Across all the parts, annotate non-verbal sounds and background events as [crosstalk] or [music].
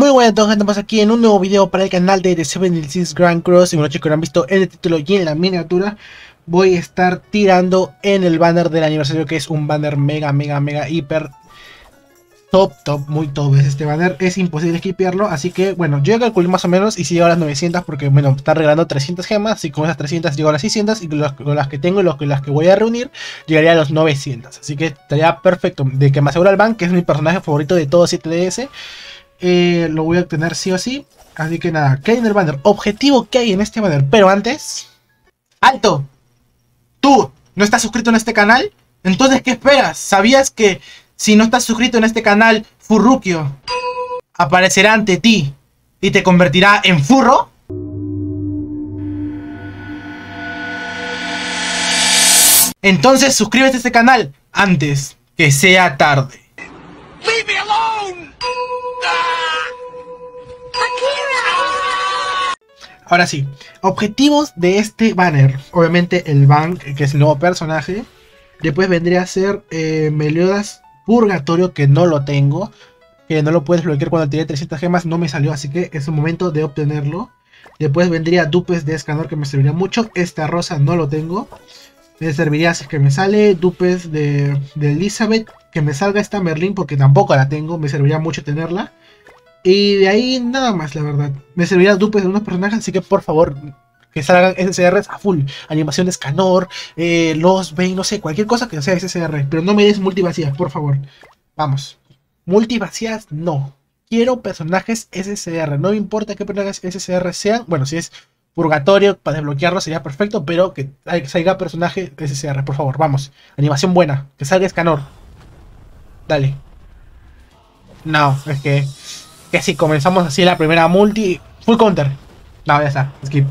Muy buenas todos, estamos aquí en un nuevo video para el canal de The 76 Grand Cross. Y bueno chicos, han visto en el título y en la miniatura Voy a estar tirando en el banner del aniversario Que es un banner mega, mega, mega, hiper Top, top, muy top es este banner. Es imposible esquipearlo, así que bueno Yo ya calculé más o menos y si llego a las 900 Porque bueno, está regalando 300 gemas Y con esas 300 llego a las 600 Y con las que tengo y las que voy a reunir Llegaría a los 900 Así que estaría perfecto. De que me asegura el ban, que es mi personaje favorito de todo 7DS eh, lo voy a obtener sí o sí. Así que nada, ¿qué hay en el banner? Objetivo que hay en este banner. Pero antes... ¡Alto! ¿Tú no estás suscrito en este canal? Entonces, ¿qué esperas? ¿Sabías que si no estás suscrito en este canal, Furruquio aparecerá ante ti y te convertirá en furro? Entonces suscríbete a este canal antes que sea tarde. Ahora sí, objetivos de este banner. Obviamente el Bank, que es el nuevo personaje. Después vendría a ser eh, Meliodas Purgatorio, que no lo tengo. Que no lo puedes bloquear cuando tiene 300 gemas. No me salió, así que es un momento de obtenerlo. Después vendría Dupes de Escanor, que me serviría mucho. Esta rosa no lo tengo. Me serviría si es que me sale Dupes de, de Elizabeth. Que me salga esta Merlin, porque tampoco la tengo. Me serviría mucho tenerla. Y de ahí nada más, la verdad. Me serviría dupes de unos personajes, así que por favor, que salgan SSRs a full. Animación de Scanor, eh, los Bane, no sé, cualquier cosa que sea SSR. Pero no me des multivacías, por favor. Vamos. Multivacías, no. Quiero personajes SSR. No me importa qué personajes SSR sean. Bueno, si es purgatorio para desbloquearlo sería perfecto, pero que salga personaje SSR, por favor. Vamos. Animación buena. Que salga Scanor. Dale. No, es que que si comenzamos así la primera multi, full counter. No, ya está, skip.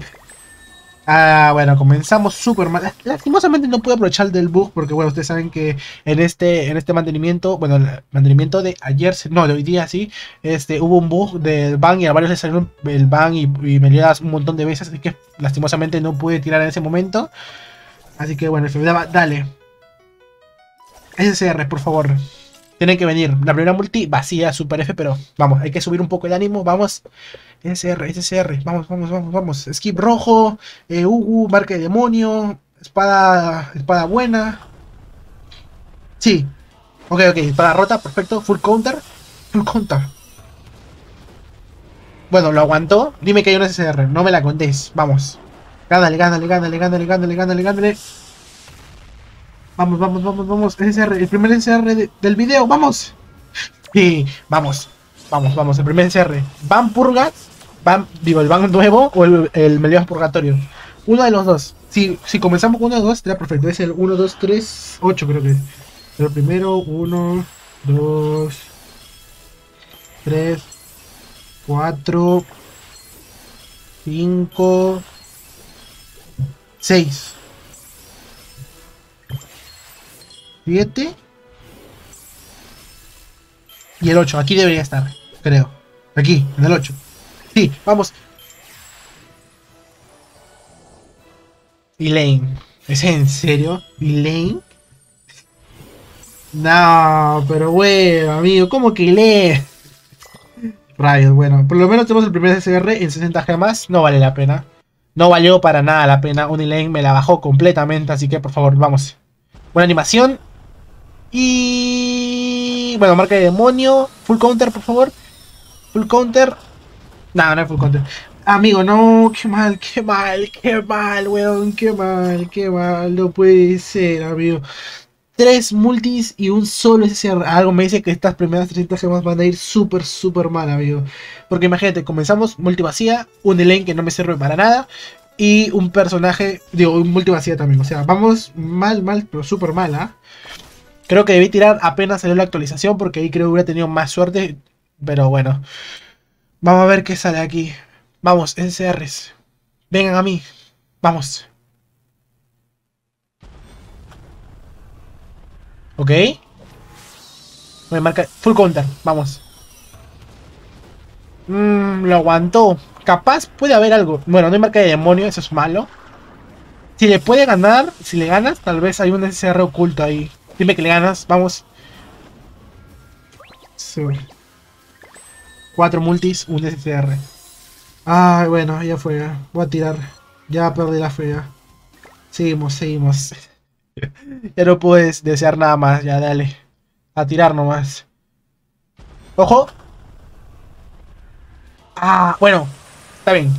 Ah, bueno, comenzamos súper mal. Lastimosamente no pude aprovechar del bug porque, bueno, ustedes saben que en este, en este mantenimiento, bueno, el mantenimiento de ayer, no, de hoy día sí, este, hubo un bug del ban y a varios les salió el ban y, me das un montón de veces, así que lastimosamente no pude tirar en ese momento. Así que, bueno, dale. SCR, por favor. Tienen que venir. La primera multi vacía, super F, pero vamos, hay que subir un poco el ánimo. Vamos. SR, SR. Vamos, vamos, vamos, vamos. Skip rojo. Eh, marca de demonio. Espada. Espada buena. Sí. Ok, ok. Espada rota, perfecto. Full counter. Full counter. Bueno, lo aguantó. Dime que hay un SR. No me la contés. Vamos. Gánale, gánale, gánale, gánale, gánale, gánale, gánale. Vamos, vamos, vamos, vamos. SR, el primer SR del video, vamos. Sí, vamos. Vamos, vamos, el primer SR. ¿Van purgas? ¿Van, digo, el van nuevo o el, el Purgatorio? Uno de los dos. Si, si comenzamos con uno de dos, estaría perfecto. Es el 1, 2, 3, 8 creo que es. Pero primero, 1, 2, 3, 4, 5, 6. 7 y el 8. Aquí debería estar, creo. Aquí, en el 8. Sí, vamos. Elaine. ¿Es en serio? ¿Elaine? No, pero bueno, amigo, ¿cómo que lee? Rayos, bueno, por lo menos tenemos el primer SR en 60 gemas, no vale la pena. No valió para nada la pena, un Elaine me la bajó completamente, así que por favor, vamos. Buena animación, y bueno, marca de demonio. Full counter, por favor. Full counter. No, no es full counter. Amigo, no, qué mal, qué mal, qué mal, weón, qué mal, qué mal. No puede ser, amigo. Tres multis y un solo SSR. Algo me dice que estas primeras 300 gemas van a ir súper, súper mal, amigo. Porque imagínate, comenzamos multi vacía, un elenco que no me sirve para nada. Y un personaje, digo, un multi vacía también. O sea, vamos mal, mal, pero súper mal, ¿ah? Creo que debí tirar apenas salió la actualización porque ahí creo que hubiera tenido más suerte. Pero bueno. Vamos a ver qué sale aquí. Vamos, SRs. Vengan a mí. Vamos. Ok. Me marca full counter. Vamos. Mmm, lo aguantó. Capaz puede haber algo. Bueno, no hay marca de demonio, eso es malo. Si le puede ganar, si le ganas, tal vez hay un SR oculto ahí. Dime que le ganas, vamos. Cuatro multis, un SCR. Ay, bueno, ya fue. Voy a tirar. Ya perdí la fe. Seguimos, seguimos. [laughs] ya no puedes desear nada más. Ya, dale. A tirar nomás. ¡Ojo! Ah, bueno. Está bien.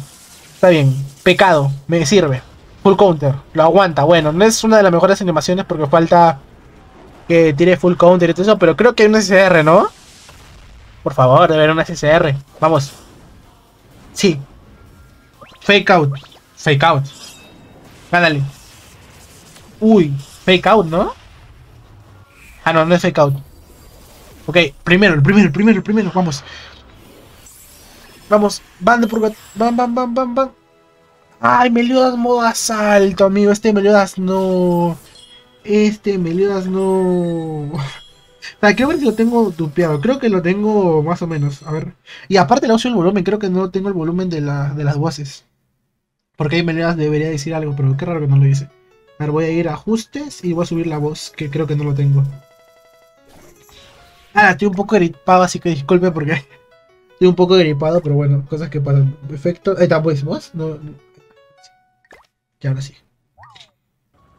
Está bien. Pecado. Me sirve. Full counter. Lo aguanta. Bueno, no es una de las mejores animaciones porque falta que tire full counter y todo eso. Pero creo que hay un SCR, ¿no? Por favor, debe haber un SCR. Vamos. Sí. Fake out. Fake out. Gánale. Uy, fake out, ¿no? Ah, no, no es fake out. Ok, primero, el primero, el primero, el primero, vamos. Vamos, van de purgatorio. Van, van, van, van, van. Ay, Meliodas modo asalto, amigo. Este Meliodas no. Este Meliodas no. [laughs] O sea, creo que lo tengo dupeado. Creo que lo tengo más o menos. A ver. Y aparte le uso el volumen. Creo que no tengo el volumen de, la, de las voces. Porque ahí Meliodas debería decir algo, pero qué raro que no lo dice. A ver, voy a ir a ajustes y voy a subir la voz, que creo que no lo tengo. Ah, estoy un poco gripado, así que disculpe porque [laughs] estoy un poco gripado, pero bueno, cosas que pasan. Perfecto. Ahí está, pues, ¿vos? No, Ya, ahora sí.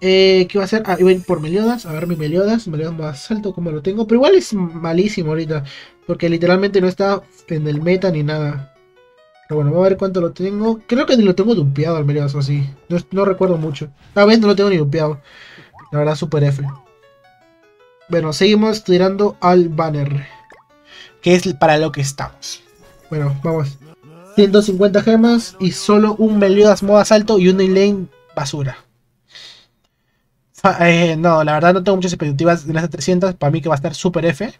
Eh, ¿Qué va a hacer? Ah, iba a ir por Meliodas, a ver mi Meliodas, Meliodas más alto como lo tengo, pero igual es malísimo ahorita, porque literalmente no está en el meta ni nada. Pero bueno, vamos a ver cuánto lo tengo. Creo que ni lo tengo dumpeado al Meliodas o así, no, recuerdo mucho. A ver, no lo tengo ni dumpeado. La verdad, super F. Bueno, seguimos tirando al banner. Que es para lo que estamos. Bueno, vamos. 150 gemas y solo un Meliodas modo asalto y un lane basura. Eh, no, la verdad no tengo muchas expectativas en estas 300. Para mí que va a estar super F.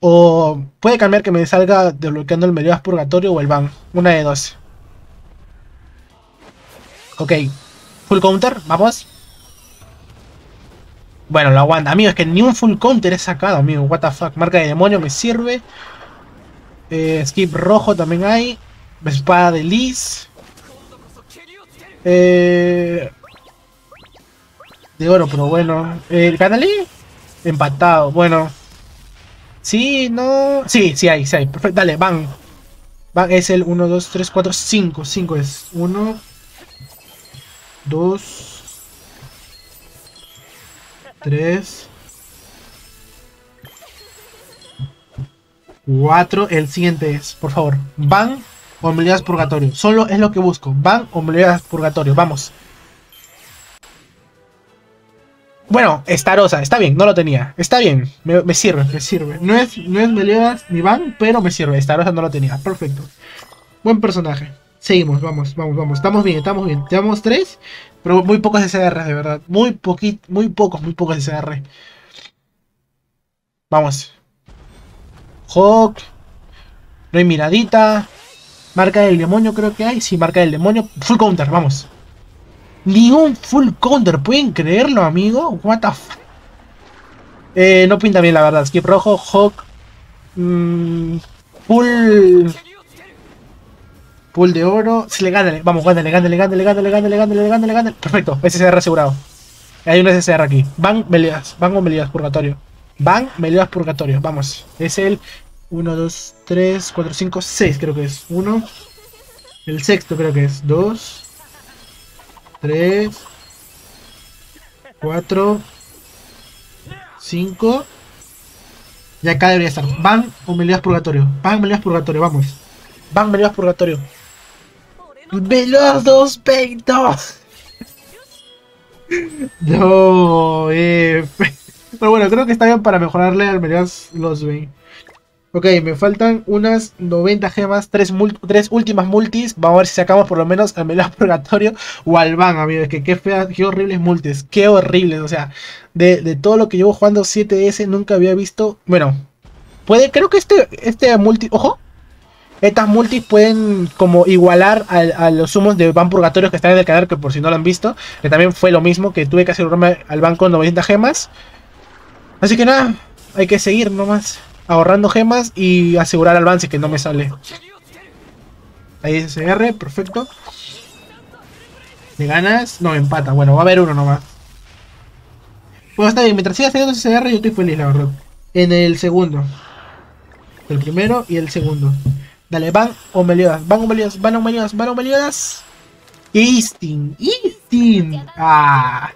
O puede cambiar que me salga desbloqueando el Meliodas Purgatorio o el Ban. Una de dos. Ok. Full counter, vamos. Bueno, lo aguanta. Amigo, es que ni un full counter he sacado, amigo. What the fuck. Marca de demonio me sirve. Eh, skip rojo también hay. Espada de Liz. Eh, de oro, pero bueno. ¿El eh, Empatado. Bueno. Sí, no. Sí, sí hay, sí hay. Perfecto. Dale, van. Van es el 1, 2, 3, 4, 5. 5 es. 1, 2, 3, 4. El siguiente es, por favor, van o Purgatorio. Solo es lo que busco. Van o Purgatorio. Vamos. Bueno, Estarosa, está bien, no lo tenía. Está bien, me, sirve, me sirve. No es, no es Meliodas ni Van, pero me sirve. Estarosa no lo tenía, perfecto. Buen personaje. Seguimos, vamos, vamos, vamos. Estamos bien, estamos bien. Llevamos tres, pero muy pocos SR, de verdad. Muy poquito, muy pocos, muy pocos SR. Vamos. Hawk. No hay miradita. Marca del demonio creo que hay. Sí, marca del demonio. Full counter, vamos. Ni un full counter. ¿Pueden creerlo, amigo? What the fuck. Eh, no pinta bien, la verdad. Skip rojo, Hawk. Mmm, full Pool de oro. Si le gana, vamos, gánale, gánale, gánale, gánale, gánale, gánale, gánale, gánale. Perfecto, SSR asegurado. Hay un SSR aquí. Van Meliodas, van con Meliodas Purgatorio. Van Meliodas Purgatorio, vamos. Es el 1, 2, 3, 4, 5, 6 creo que es. 1. El sexto creo que es. 2. 3. 4. 5. Y acá debería estar. Van o Meliodas Purgatorio. Van Meliodas Purgatorio, vamos. Van Meliodas Purgatorio. ¡Veloz 220! [laughs] No, eh. [laughs] Pero bueno, creo que está bien para mejorarle al Meliodas los 20. Ok, me faltan unas 90 gemas, 3, últimas multis. Vamos a ver si sacamos por lo menos al Meliodas [laughs] Purgatorio o al Van, amigos. Que qué feas, qué horribles multis. Qué horribles. O sea, de, de todo lo que llevo jugando 7S nunca había visto. Bueno, puede, creo que este, este multi. Ojo, estas multis pueden como igualar a, los sumos de Van Purgatorios que están en el canal, que por si no lo han visto, que también fue lo mismo, que tuve que asegurarme al banco con 900 gemas. Así que nada, hay que seguir nomás ahorrando gemas y asegurar al avance que no me sale. Ahí es SR, perfecto. ¿Le ganas? No, empata. Bueno, va a haber uno nomás. Bueno, está bien. Mientras siga haciendo SR, yo estoy feliz, la verdad. En el segundo. El primero y el segundo. Dale, van o Meliodas, van o Meliodas, van o Meliodas, van o Meliodas. Easting, Easting. Ah.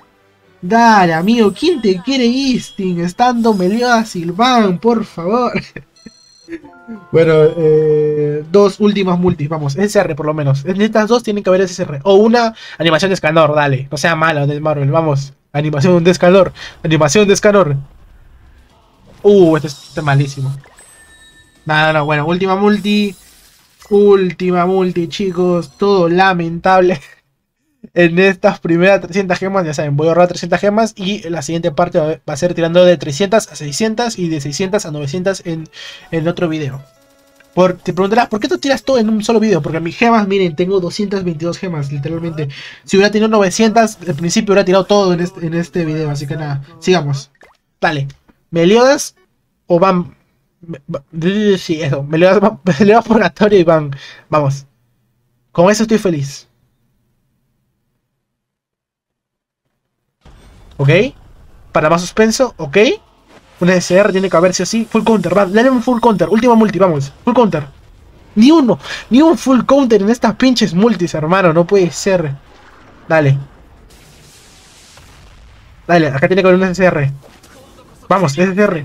Dale, amigo, ¿quién te quiere Easting? Estando Meliodas Silvan, por favor. [laughs] bueno, eh, dos últimas multis, vamos, SR por lo menos. En estas dos tienen que haber SR. O una animación de escanor, dale. No sea malo de Marvel, vamos. Animación de escanor, animación de escanor. Uh, este es malísimo. Nada, no, bueno, última multi. Última multi, chicos. Todo lamentable. [laughs] en estas primeras 300 gemas, ya saben, voy a ahorrar 300 gemas y la siguiente parte va a ser tirando de 300 a 600 y de 600 a 900 en, el otro video. Por, te preguntarás, ¿por qué tú tiras todo en un solo video? Porque mis gemas, miren, tengo 222 gemas, literalmente. Si hubiera tenido 900, al principio hubiera tirado todo en este, en este video, así que nada, sigamos. Dale, Meliodas o Van Sí, eso. Me le va [laughs] purgatorio y van. Vamos. Con eso estoy feliz. ¿Ok? Para más suspenso, ¿ok? Un SR tiene que haber sí. Full counter, va. Dale un full counter. Última multi, vamos. Full counter. Ni uno. Ni un full counter en estas pinches multis, hermano. No puede ser. Dale. Dale, acá tiene que haber un SR. Vamos, SR.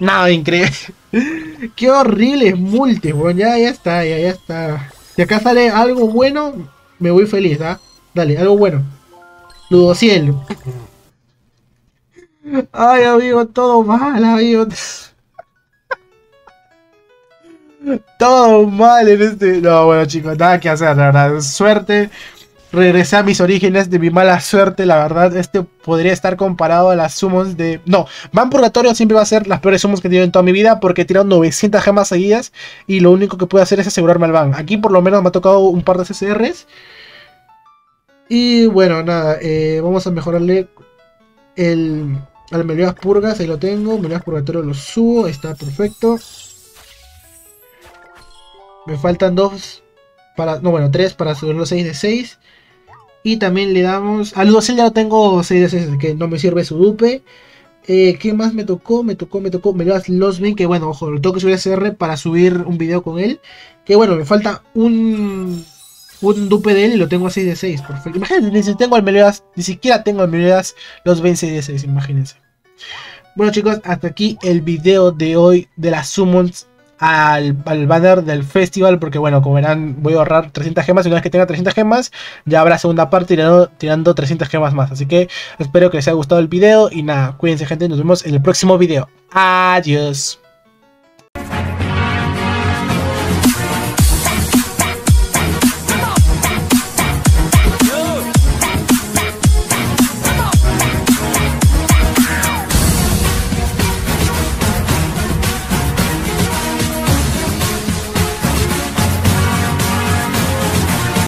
Nada, increíble. [laughs] Qué horrible multi, bueno, ya, ya está, ya, ya está. Si acá sale algo bueno, me voy feliz, ¿ah? Dale, algo bueno. Ludociel. Ay, amigo, todo mal, amigo. Todo mal en este... No, bueno, chicos, nada que hacer, la verdad. Suerte regresé a mis orígenes de mi mala suerte, la verdad, este podría estar comparado a las summons de... No, Van Purgatorio siempre va a ser las peores summons que he tenido en toda mi vida porque he tirado 900 gemas seguidas y lo único que puedo hacer es asegurarme al van. Aquí por lo menos me ha tocado un par de CCRs. Y bueno, nada, eh, vamos a mejorarle el... Al Meliodas Purgas, ahí lo tengo. Meliodas Purgatorio lo subo, está perfecto. Me faltan dos para, no bueno, tres para subir los 6 de 6. Y también le damos. Al Ludocel ya lo tengo 6 de 6, que no me sirve su dupe. Eh, ¿Qué más me tocó? Me tocó, me tocó. Me lo das Losmin, que bueno, ojo, lo tengo que subir a CR para subir un video con él. Que bueno, me falta un. Un dupe de él y lo tengo a 6 de 6. Perfecto. Imagínense, ni, si tengo al Meliodas, ni siquiera tengo al Meliodas los 20 6 de 6, imagínense. Bueno chicos, hasta aquí el video de hoy de las summons al, banner del festival, porque bueno, como verán, voy a ahorrar 300 gemas y una vez que tenga 300 gemas, ya habrá segunda parte tirando, tirando 300 gemas más. Así que espero que les haya gustado el video y nada, cuídense gente, nos vemos en el próximo video. Adiós.